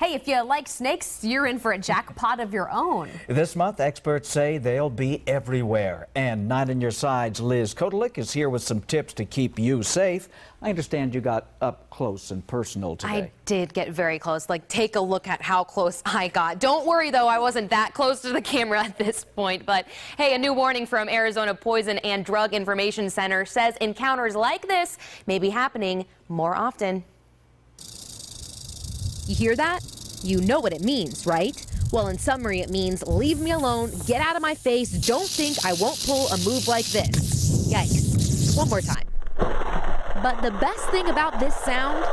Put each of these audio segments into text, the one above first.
Hey, if you like snakes, you're in for a jackpot of your own. This month, experts say they'll be everywhere. And Nine on Your Side's Liz Kotalik is here with some tips to keep you safe. I understand you got up close and personal today. I did get very close. Like, take a look at how close I got. Don't worry, though, I wasn't that close to the camera at this point. But hey, a new warning from Arizona Poison and Drug Information Center says encounters like this may be happening more often. You hear that? You know what it means, right? Well, in summary, it means leave me alone, get out of my face, don't think I won't pull a move like this. Yikes. One more time. But the best thing about this sound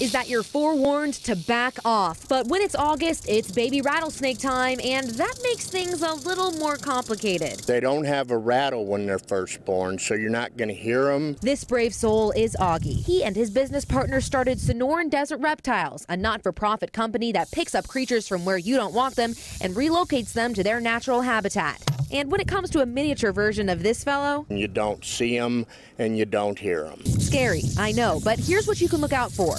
is that you're forewarned to back off. But when it's August, it's baby rattlesnake time, and that makes things a little more complicated. They don't have a rattle when they're first born, so you're not going to hear them. This brave soul is Augie. He and his business partner started Sonoran Desert Reptiles, a not for profit company that picks up creatures from where you don't want them and relocates them to their natural habitat. And when it comes to a miniature version of this fellow, You don't see them and you don't hear them. scary, I know, but here's what you can look out for.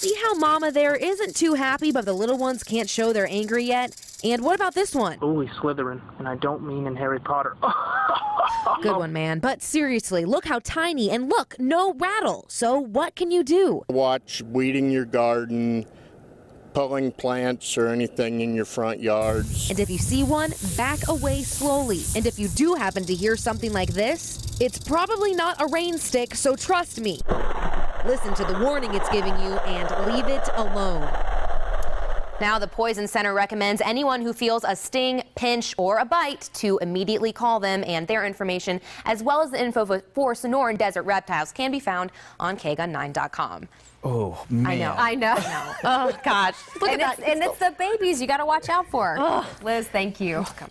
See how Mama there isn't too happy, but the little ones can't show they're angry yet? And what about this one? Ooh, he's Slytherin, and I don't mean in Harry Potter. Good one, man. But seriously, look how tiny, and look, no rattle. So what can you do? Watch weeding your garden, pulling plants or anything in your front yards. And if you see one, back away slowly. And if you do happen to hear something like this, it's probably not a rain stick, so trust me. Listen to the warning it's giving you and leave it alone. Now, the Poison Center recommends anyone who feels a sting, pinch, or a bite to immediately call them, and their information, as well as the info for Sonoran Desert Reptiles, can be found on KGUN9.com. Oh, man. I know. I know. Oh, gosh. Look and, at it's, that. and it's the babies you got to watch out for. Liz, thank you. From